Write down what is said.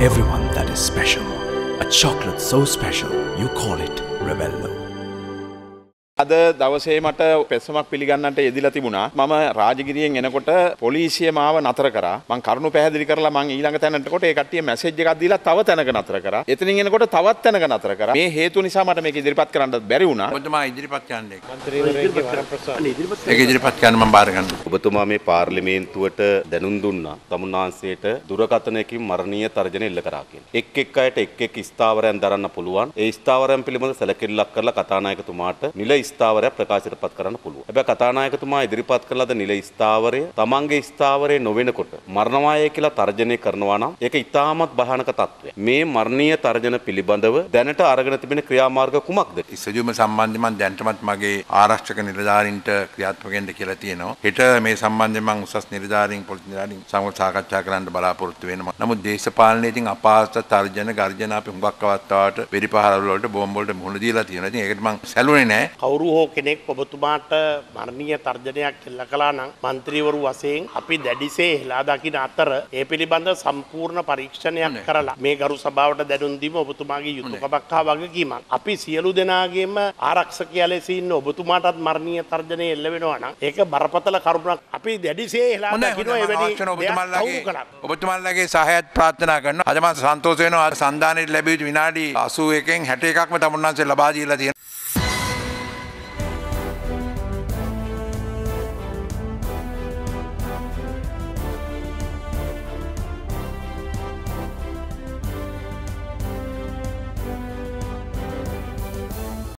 Everyone that is special, a chocolate so special, you call it Revello. අද දවසේ මට පෙස්සමක් පිළිගන්නට යෙදිලා තිබුණා. මම රාජගිරියෙන් එනකොට පොලිසිය මාව නතර කරා. මං කරුණු පැහැදිලි කරලා මං ඊළඟ තැනටකොට ඒ කට්ටිය මැසේජ් එකක් දීලා තව තැනක නතර කරා. එතනින් එනකොට තවත් තැනක නතර කරා. මේ හේතු නිසා මට මේක ඉදිරිපත් කරන්නත් බැරි වුණා. ඔබතුමා ඉදිරිපත් කරන්න. ඒක ඉදිරිපත් කරන්න. මම බාර ගන්නවා. ඔබතුමා මේ පාර්ලිමේන්තුවට දැනුම් දුන්නා. තමුන්නාන්සේට දුරකථනයකින් මරණීය තර්ජනය එල්ල කරා කියලා. එක් එක් අයට එක් එක් ස්ථාවරයන් දරන්න පුළුවන්. ඒ ස්ථාවරයන් පිළිබඳ සැලකිල්ලක් කරලා කතානායකතුමාට නිල ස්ථාවරයක් ප්‍රකාශයට පත් කරන්න පුළුවන්. හැබැයි කතානායකතුමා ඉදිරිපත් කළ ලද නිල ස්ථාවරය තමන්ගේ ස්ථාවරය නොවෙනකොට මරණවායය කියලා තර්ජනය කරනවා නම් ඒක ඉතාමත් භයානක තත්ත්වයක්. මේ මරණීය තර්ජන පිළිබඳව දැනට අරගෙන තිබෙන ක්‍රියාමාර්ග කුමක්ද? ඉස්සජුම සම්බන්ධයෙන් මම දැනටමත් මගේ ආරක්ෂක නිලධාරීන්ට ක්‍රියාත්මක වෙන්න කියලා තියෙනවා. හෙට මේ සම්බන්ධයෙන් මම උසස් නිලධාරීන් පොලිස් නිලධාරීන් සමග සාකච්ඡා කරන්න බලාපොරොත්තු වෙනවා. නමුත් දේශපාලනයේ ඉතින් අපහාස තර්ජන ගර්ජන අපි හුඟක් අවස්ථාවට වෙඩිපහර වලට බෝම්බ වලට මුහුණ දීලා තියෙනවා. ඉතින් ඒකට මම සැලුනේ නැහැ. කවුරු හෝ කෙනෙක් ඔබතුමාට මරණීය තර්ජනයක් කෙල්ල කලා නම් මන්ත්‍රීවරු වසයෙන් අපි දැඩිසේ හෙලා දකින අතර ඒ පිළිබඳ සම්පූර්ණ පරීක්ෂණයක් කරලා මේ ගරු සභාවට දැනුන්දීම ඔබතුමාගේ යුතුකමක් හා වගකීමක්. අපි සියලු දෙනාගේම ආරක්ෂකයා ලෙසින් ඔබතුමාටත් මරණීය තර්ජනය එල්ල වෙනවා නම් ඒක බරපතල කරුණක්. අපි දැඩිසේ හෙලා දකිනවා එවැනි ඔබතුමාලගේ ඔබතුමාලගේ සහයත් ප්‍රාර්ථනා කරනවා. අද මම සන්තෝෂ වෙනවා. සන්දානෙට ලැබිච්ච විනාඩි 81කින් 61ක්ම තමුන්නාන්සේ ලබා දීලා තියෙනවා.